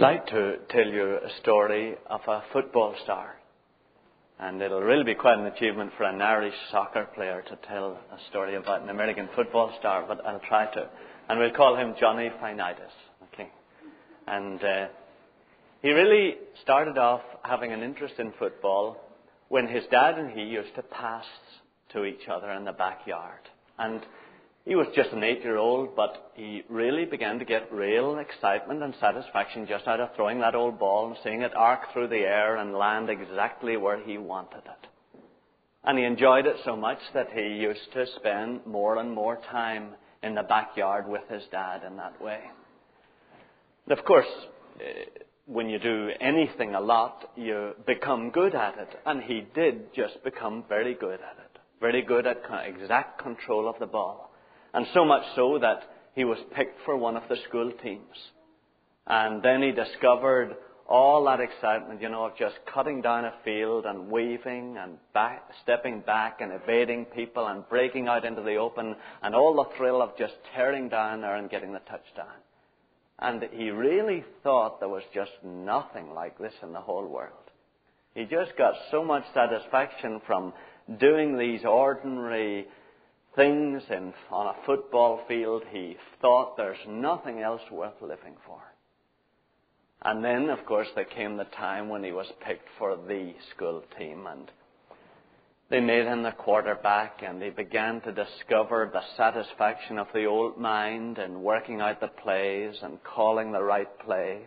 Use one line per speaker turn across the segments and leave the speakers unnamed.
I'd like to tell you a story of a football star. And it'll really be quite an achievement for an Irish soccer player to tell a story about an American football star, but I'll try to. And we'll call him Johnny Finitis. Okay. And uh, he really started off having an interest in football when his dad and he used to pass to each other in the backyard. And he was just an eight year old, but he really began to get real excitement and satisfaction just out of throwing that old ball and seeing it arc through the air and land exactly where he wanted it. And he enjoyed it so much that he used to spend more and more time in the backyard with his dad in that way. Of course, eh, when you do anything a lot, you become good at it. And he did just become very good at it. Very good at exact control of the ball. And so much so that he was picked for one of the school teams. And then he discovered all that excitement, you know, of just cutting down a field and weaving and back, stepping back and evading people and breaking out into the open and all the thrill of just tearing down there and getting the touchdown. And he really thought there was just nothing like this in the whole world. He just got so much satisfaction from doing these ordinary things in, on a football field, he thought there's nothing else worth living for. And then, of course, there came the time when he was picked for the school team, and they made him the quarterback, and he began to discover the satisfaction of the old mind in working out the plays and calling the right play.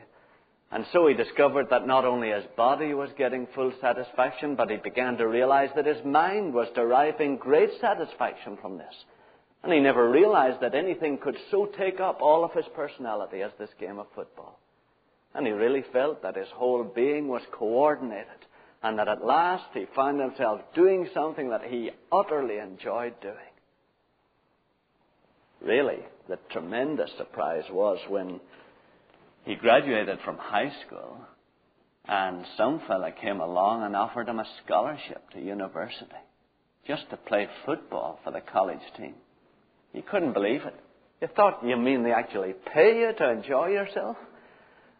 And so he discovered that not only his body was getting full satisfaction, but he began to realize that his mind was deriving great satisfaction from this. And he never realized that anything could so take up all of his personality as this game of football. And he really felt that his whole being was coordinated, and that at last he found himself doing something that he utterly enjoyed doing. Really, the tremendous surprise was when he graduated from high school, and some fella came along and offered him a scholarship to university just to play football for the college team. He couldn't believe it. He thought, you mean they actually pay you to enjoy yourself?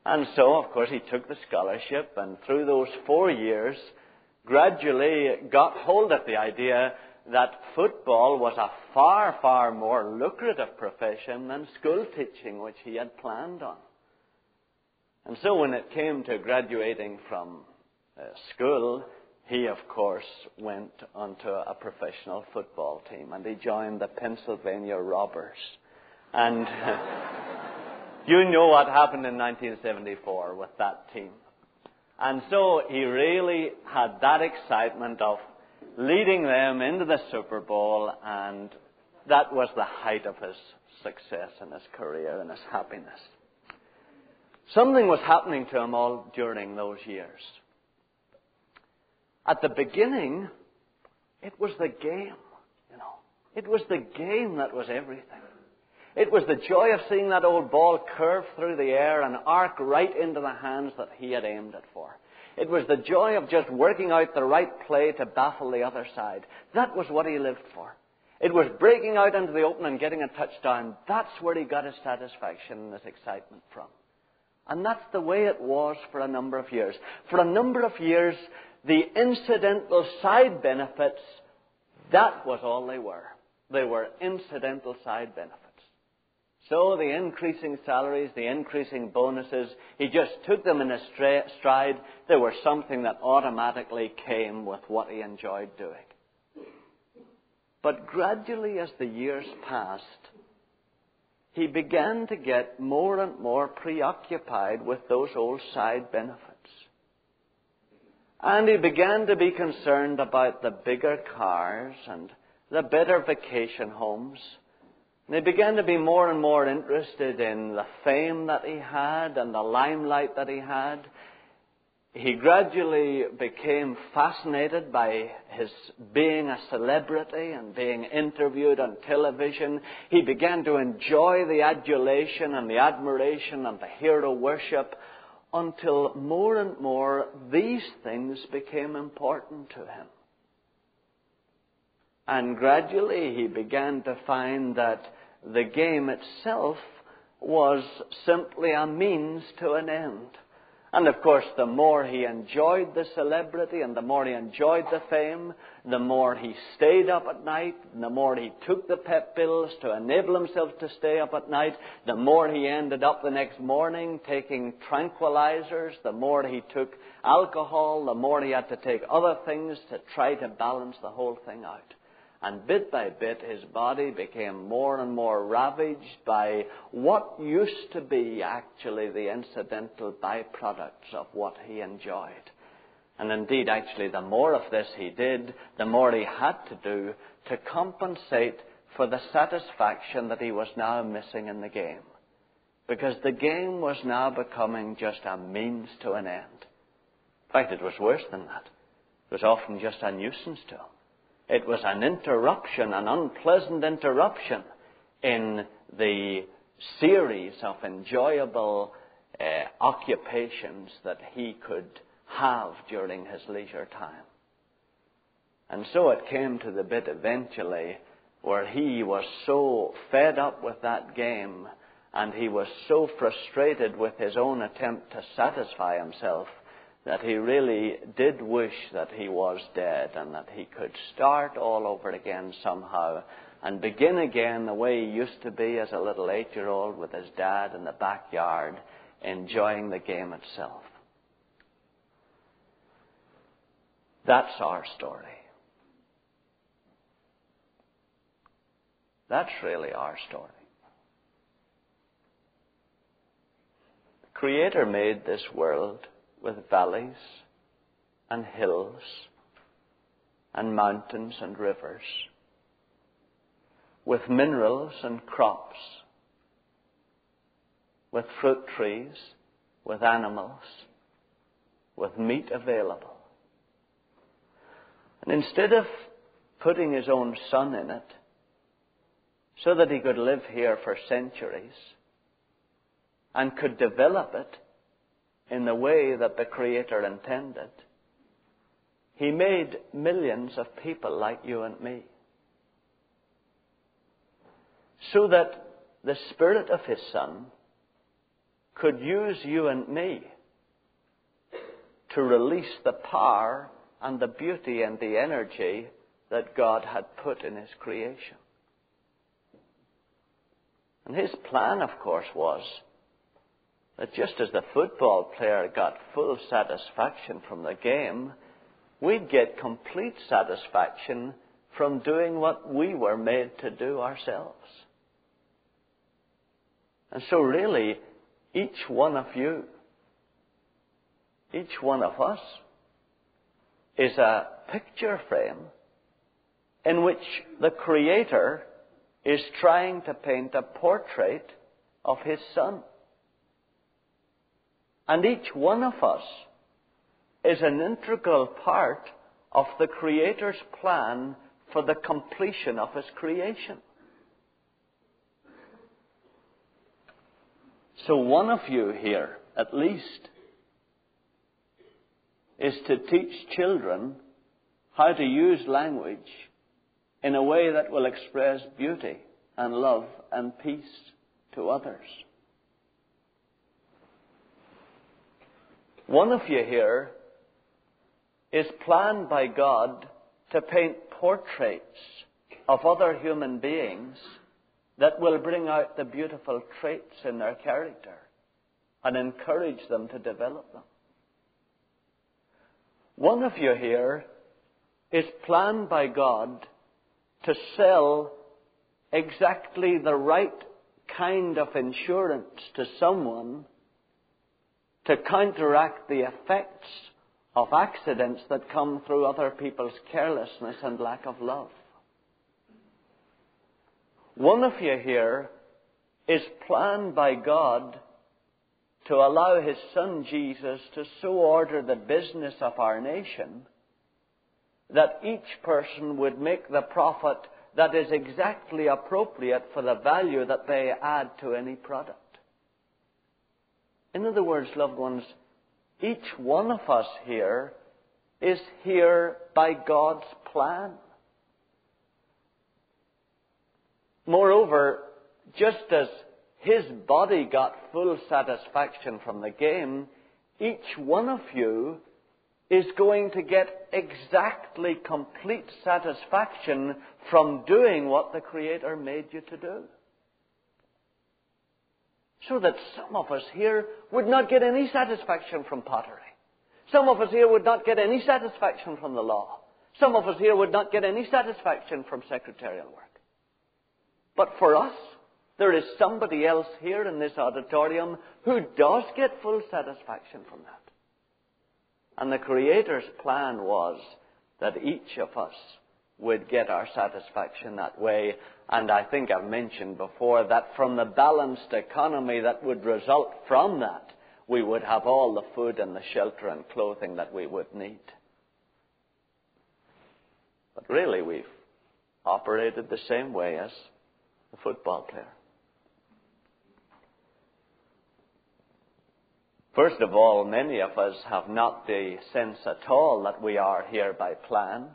And so, of course, he took the scholarship, and through those four years, gradually got hold of the idea that football was a far, far more lucrative profession than school teaching, which he had planned on. And so when it came to graduating from uh, school, he, of course, went onto a professional football team and he joined the Pennsylvania Robbers. And you know what happened in 1974 with that team. And so he really had that excitement of leading them into the Super Bowl, and that was the height of his success in his career and his happiness. Something was happening to him all during those years. At the beginning, it was the game, you know. It was the game that was everything. It was the joy of seeing that old ball curve through the air and arc right into the hands that he had aimed it for. It was the joy of just working out the right play to baffle the other side. That was what he lived for. It was breaking out into the open and getting a touchdown. That's where he got his satisfaction and his excitement from. And that's the way it was for a number of years. For a number of years, the incidental side benefits, that was all they were. They were incidental side benefits. So the increasing salaries, the increasing bonuses, he just took them in a stride. They were something that automatically came with what he enjoyed doing. But gradually, as the years passed, he began to get more and more preoccupied with those old side benefits. And he began to be concerned about the bigger cars and the better vacation homes. And he began to be more and more interested in the fame that he had and the limelight that he had he gradually became fascinated by his being a celebrity and being interviewed on television. He began to enjoy the adulation and the admiration and the hero worship until more and more these things became important to him. And gradually he began to find that the game itself was simply a means to an end. And of course, the more he enjoyed the celebrity and the more he enjoyed the fame, the more he stayed up at night, the more he took the pep pills to enable himself to stay up at night, the more he ended up the next morning taking tranquilizers, the more he took alcohol, the more he had to take other things to try to balance the whole thing out. And bit by bit, his body became more and more ravaged by what used to be actually the incidental byproducts of what he enjoyed. And indeed, actually, the more of this he did, the more he had to do to compensate for the satisfaction that he was now missing in the game. Because the game was now becoming just a means to an end. In fact, it was worse than that. It was often just a nuisance to him. It was an interruption, an unpleasant interruption in the series of enjoyable uh, occupations that he could have during his leisure time. And so it came to the bit eventually where he was so fed up with that game and he was so frustrated with his own attempt to satisfy himself that he really did wish that he was dead and that he could start all over again somehow and begin again the way he used to be as a little eight year old with his dad in the backyard enjoying the game itself. That's our story. That's really our story. The Creator made this world with valleys and hills and mountains and rivers, with minerals and crops, with fruit trees, with animals, with meat available. And instead of putting his own son in it, so that he could live here for centuries and could develop it in the way that the Creator intended, He made millions of people like you and me. So that the Spirit of His Son could use you and me to release the power and the beauty and the energy that God had put in His creation. And His plan, of course, was that just as the football player got full satisfaction from the game, we'd get complete satisfaction from doing what we were made to do ourselves. And so, really, each one of you, each one of us, is a picture frame in which the Creator is trying to paint a portrait of His Son. And each one of us is an integral part of the Creator's plan for the completion of His creation. So one of you here, at least, is to teach children how to use language in a way that will express beauty and love and peace to others. One of you here is planned by God to paint portraits of other human beings that will bring out the beautiful traits in their character and encourage them to develop them. One of you here is planned by God to sell exactly the right kind of insurance to someone to counteract the effects of accidents that come through other people's carelessness and lack of love. One of you here is planned by God to allow His Son Jesus to so order the business of our nation that each person would make the profit that is exactly appropriate for the value that they add to any product. In other words, loved ones, each one of us here is here by God's plan. Moreover, just as his body got full satisfaction from the game, each one of you is going to get exactly complete satisfaction from doing what the Creator made you to do. So that some of us here would not get any satisfaction from pottery. Some of us here would not get any satisfaction from the law. Some of us here would not get any satisfaction from secretarial work. But for us, there is somebody else here in this auditorium who does get full satisfaction from that. And the Creator's plan was that each of us would get our satisfaction that way. And I think I've mentioned before that from the balanced economy that would result from that, we would have all the food and the shelter and clothing that we would need. But really, we've operated the same way as the football player. First of all, many of us have not the sense at all that we are here by plan.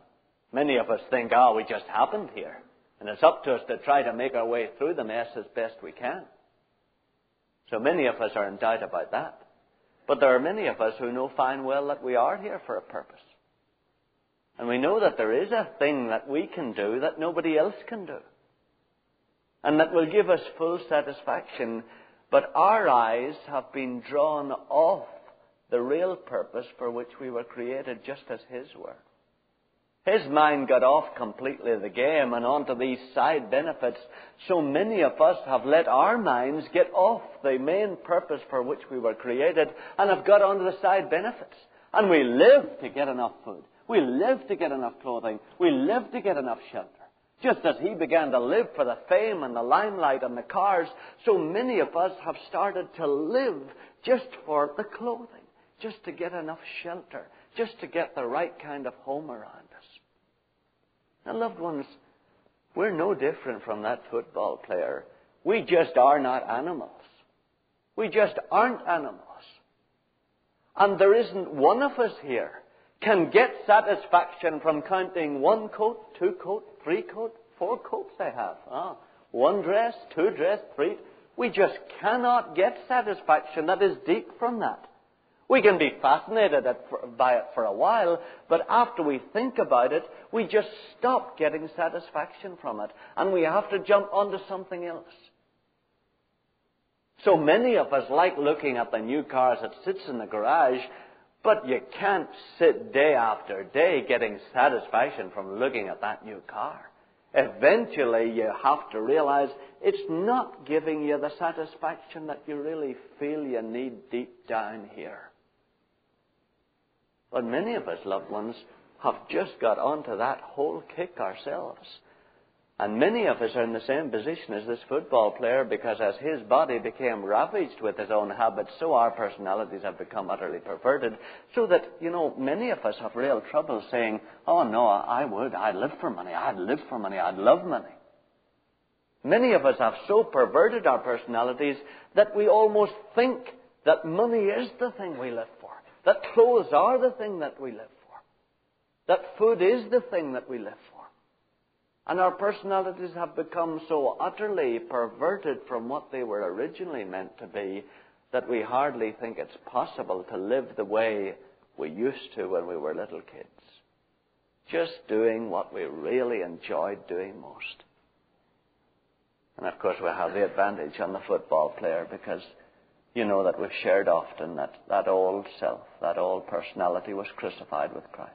Many of us think, oh, we just happened here. And it's up to us to try to make our way through the mess as best we can. So many of us are in doubt about that. But there are many of us who know fine well that we are here for a purpose. And we know that there is a thing that we can do that nobody else can do. And that will give us full satisfaction but our eyes have been drawn off the real purpose for which we were created, just as His were. His mind got off completely the game and onto these side benefits. So many of us have let our minds get off the main purpose for which we were created and have got onto the side benefits. And we live to get enough food. We live to get enough clothing. We live to get enough shelter. Just as he began to live for the fame and the limelight and the cars, so many of us have started to live just for the clothing, just to get enough shelter, just to get the right kind of home around. Now, loved ones, we're no different from that football player. We just are not animals. We just aren't animals. And there isn't one of us here can get satisfaction from counting one coat, two coat, three coat, four coats I have. Ah, one dress, two dress, three. We just cannot get satisfaction that is deep from that. We can be fascinated by it for a while, but after we think about it, we just stop getting satisfaction from it, and we have to jump onto something else. So many of us like looking at the new cars that sits in the garage but you can't sit day after day getting satisfaction from looking at that new car. Eventually, you have to realize it's not giving you the satisfaction that you really feel you need deep down here. But many of us, loved ones, have just got onto that whole kick ourselves. And many of us are in the same position as this football player because as his body became ravaged with his own habits, so our personalities have become utterly perverted. So that, you know, many of us have real trouble saying, oh no, I would, I'd live for money, I'd live for money, I'd love money. Many of us have so perverted our personalities that we almost think that money is the thing we live that clothes are the thing that we live for, that food is the thing that we live for. And our personalities have become so utterly perverted from what they were originally meant to be that we hardly think it's possible to live the way we used to when we were little kids. Just doing what we really enjoyed doing most. And of course, we have the advantage on the football player because you know that we've shared often that that old self, that old personality was crucified with Christ.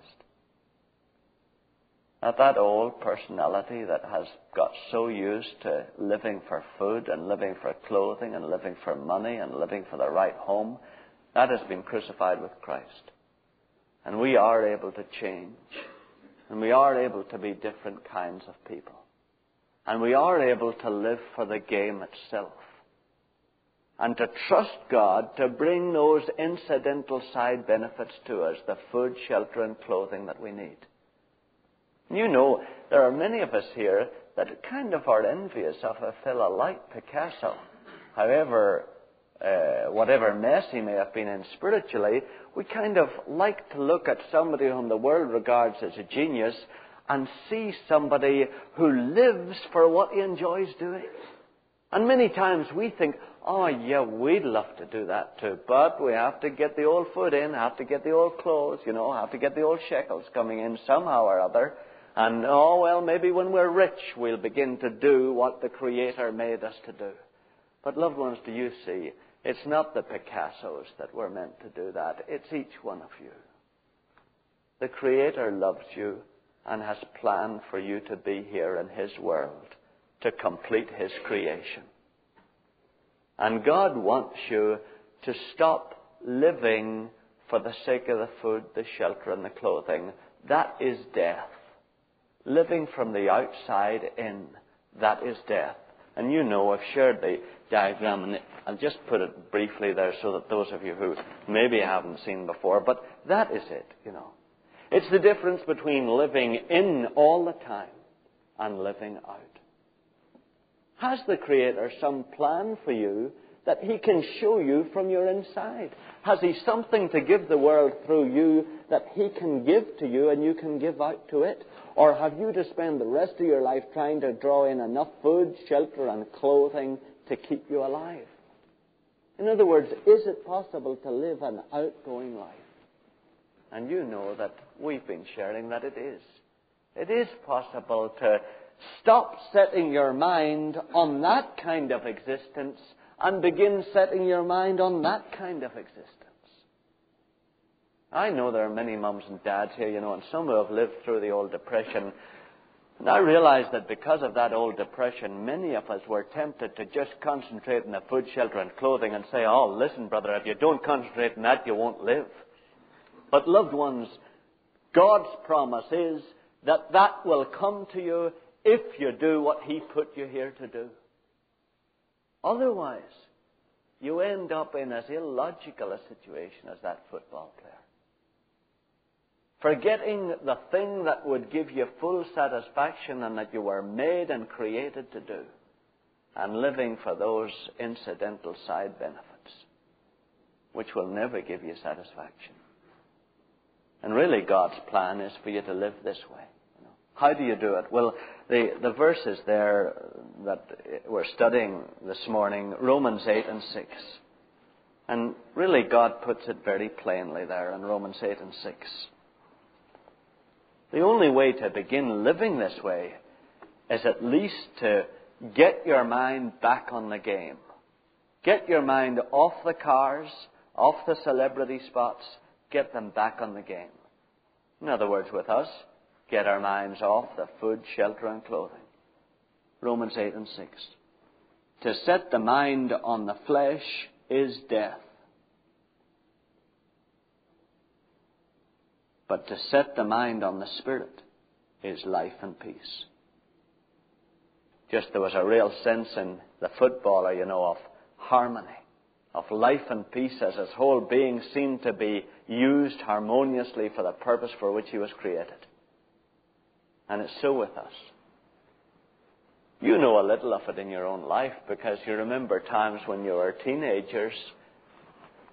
That that old personality that has got so used to living for food and living for clothing and living for money and living for the right home, that has been crucified with Christ. And we are able to change. And we are able to be different kinds of people. And we are able to live for the game itself. And to trust God to bring those incidental side benefits to us, the food, shelter, and clothing that we need. You know, there are many of us here that kind of are envious of a fellow like Picasso. However, uh, whatever mess he may have been in spiritually, we kind of like to look at somebody whom the world regards as a genius and see somebody who lives for what he enjoys doing. And many times we think, oh yeah, we'd love to do that too, but we have to get the old food in, have to get the old clothes, you know, have to get the old shekels coming in somehow or other. And oh well, maybe when we're rich we'll begin to do what the Creator made us to do. But loved ones, do you see? It's not the Picassos that were meant to do that. It's each one of you. The Creator loves you and has planned for you to be here in His world to complete His creation. And God wants you to stop living for the sake of the food, the shelter, and the clothing. That is death. Living from the outside in, that is death. And you know, I've shared the diagram, and I'll just put it briefly there so that those of you who maybe haven't seen before, but that is it, you know. It's the difference between living in all the time and living out. Has the Creator some plan for you that He can show you from your inside? Has He something to give the world through you that He can give to you and you can give out to it? Or have you to spend the rest of your life trying to draw in enough food, shelter, and clothing to keep you alive? In other words, is it possible to live an outgoing life? And you know that we've been sharing that it is. It is possible to stop setting your mind on that kind of existence and begin setting your mind on that kind of existence. I know there are many mums and dads here, you know, and some who have lived through the old depression. And I realize that because of that old depression, many of us were tempted to just concentrate on the food, shelter, and clothing and say, oh, listen, brother, if you don't concentrate on that, you won't live. But loved ones, God's promise is that that will come to you if you do what He put you here to do. Otherwise, you end up in as illogical a situation as that football player. Forgetting the thing that would give you full satisfaction and that you were made and created to do, and living for those incidental side benefits, which will never give you satisfaction. And really, God's plan is for you to live this way. How do you do it? Well, the, the verses there that we're studying this morning, Romans 8 and 6. And really, God puts it very plainly there in Romans 8 and 6. The only way to begin living this way is at least to get your mind back on the game. Get your mind off the cars, off the celebrity spots, get them back on the game. In other words, with us, get our minds off the food, shelter, and clothing. Romans 8 and 6. To set the mind on the flesh is death. But to set the mind on the Spirit is life and peace. Just there was a real sense in the footballer, you know, of harmony, of life and peace as his whole being seemed to be used harmoniously for the purpose for which he was created. And it's so with us. You know a little of it in your own life because you remember times when you were teenagers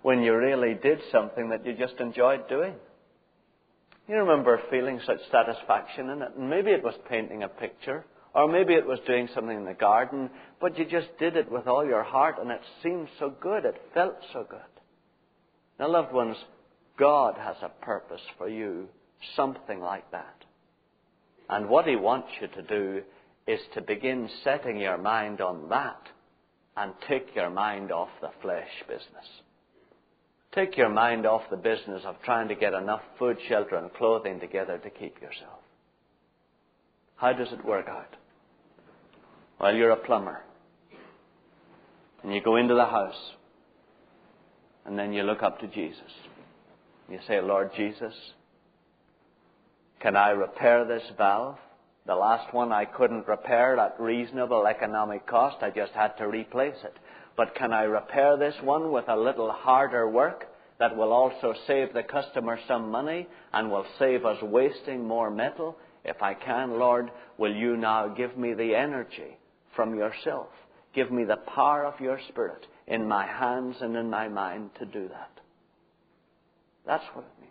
when you really did something that you just enjoyed doing. You remember feeling such satisfaction in it, and maybe it was painting a picture, or maybe it was doing something in the garden, but you just did it with all your heart, and it seemed so good, it felt so good. Now, loved ones, God has a purpose for you, something like that. And what He wants you to do is to begin setting your mind on that and take your mind off the flesh business. Take your mind off the business of trying to get enough food, shelter, and clothing together to keep yourself. How does it work out? Well, you're a plumber. And you go into the house. And then you look up to Jesus. You say, Lord Jesus, can I repair this valve? The last one I couldn't repair at reasonable economic cost. I just had to replace it. But can I repair this one with a little harder work that will also save the customer some money and will save us wasting more metal? If I can, Lord, will you now give me the energy from yourself? Give me the power of your Spirit in my hands and in my mind to do that. That's what it means.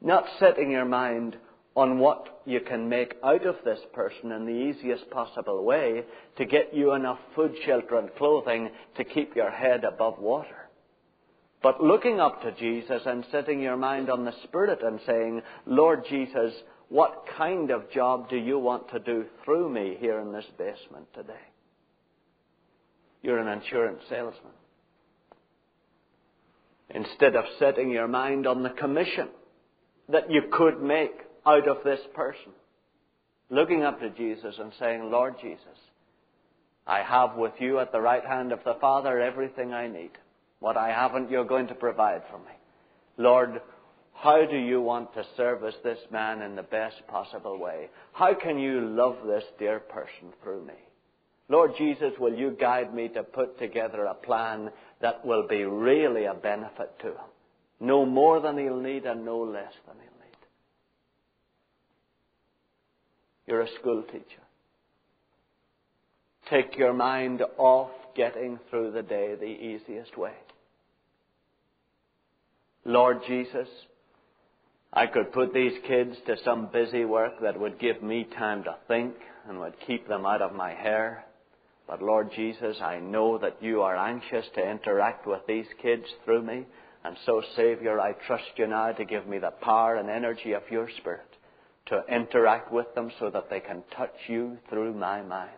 Not setting your mind on what you can make out of this person in the easiest possible way to get you enough food, shelter, and clothing to keep your head above water. But looking up to Jesus and setting your mind on the Spirit and saying, Lord Jesus, what kind of job do you want to do through me here in this basement today? You're an insurance salesman. Instead of setting your mind on the commission that you could make out of this person, looking up to Jesus and saying, Lord Jesus, I have with you at the right hand of the Father everything I need. What I haven't, you're going to provide for me. Lord, how do you want to service this man in the best possible way? How can you love this dear person through me? Lord Jesus, will you guide me to put together a plan that will be really a benefit to him? No more than he'll need and no less than he'll need. You're a school teacher. Take your mind off getting through the day the easiest way. Lord Jesus, I could put these kids to some busy work that would give me time to think and would keep them out of my hair. But Lord Jesus, I know that you are anxious to interact with these kids through me. And so, Savior, I trust you now to give me the power and energy of your Spirit to interact with them so that they can touch you through my mind.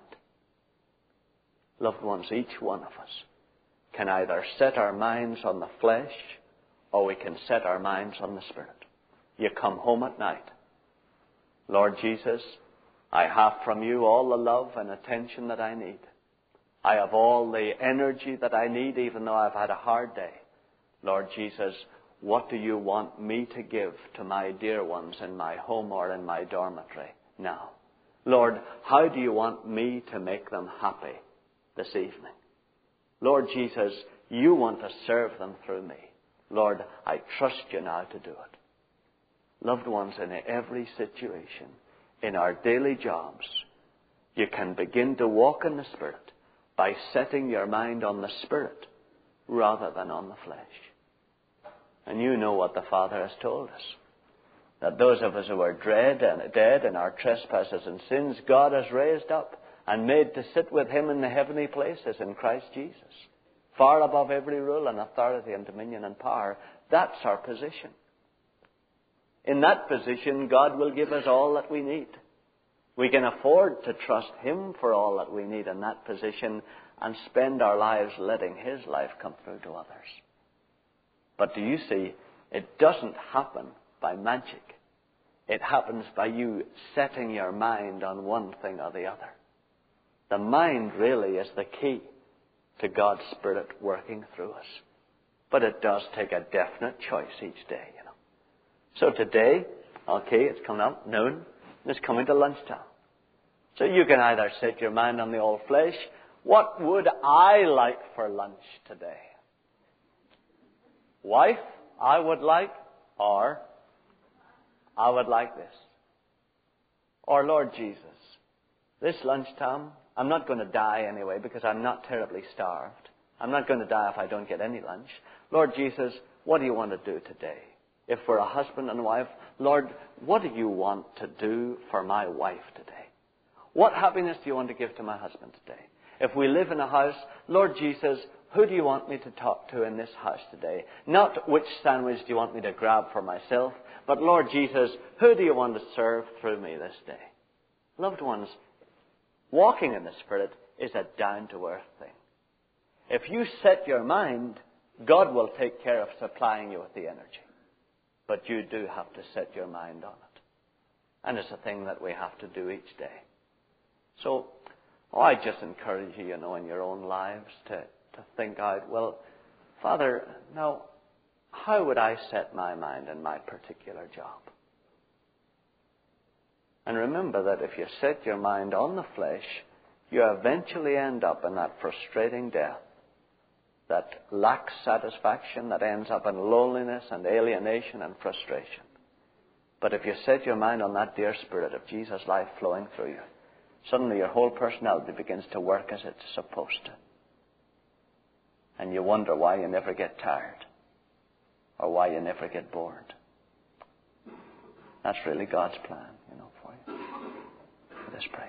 Loved ones, each one of us can either set our minds on the flesh or we can set our minds on the Spirit you come home at night. Lord Jesus, I have from you all the love and attention that I need. I have all the energy that I need, even though I've had a hard day. Lord Jesus, what do you want me to give to my dear ones in my home or in my dormitory now? Lord, how do you want me to make them happy this evening? Lord Jesus, you want to serve them through me. Lord, I trust you now to do it loved ones in every situation, in our daily jobs, you can begin to walk in the Spirit by setting your mind on the Spirit rather than on the flesh. And you know what the Father has told us. That those of us who are dead and dead in our trespasses and sins, God has raised up and made to sit with Him in the heavenly places in Christ Jesus. Far above every rule and authority and dominion and power. That's our position. In that position, God will give us all that we need. We can afford to trust Him for all that we need in that position and spend our lives letting His life come through to others. But do you see, it doesn't happen by magic. It happens by you setting your mind on one thing or the other. The mind really is the key to God's Spirit working through us. But it does take a definite choice each day. You know. So today, okay, it's coming up noon, and it's coming to lunchtime. So you can either set your mind on the old flesh. What would I like for lunch today? Wife, I would like, or I would like this. Or Lord Jesus, this lunchtime, I'm not going to die anyway because I'm not terribly starved. I'm not going to die if I don't get any lunch. Lord Jesus, what do you want to do today? if we're a husband and wife, Lord, what do you want to do for my wife today? What happiness do you want to give to my husband today? If we live in a house, Lord Jesus, who do you want me to talk to in this house today? Not which sandwich do you want me to grab for myself, but Lord Jesus, who do you want to serve through me this day? Loved ones, walking in the Spirit is a down to earth thing. If you set your mind, God will take care of supplying you with the energy. But you do have to set your mind on it. And it's a thing that we have to do each day. So, oh, I just encourage you, you know, in your own lives to, to think out, well, Father, now, how would I set my mind in my particular job? And remember that if you set your mind on the flesh, you eventually end up in that frustrating death that lacks satisfaction, that ends up in loneliness and alienation and frustration. But if you set your mind on that dear spirit of Jesus' life flowing through you, suddenly your whole personality begins to work as it's supposed to. And you wonder why you never get tired or why you never get bored. That's really God's plan, you know, for you. Let us pray.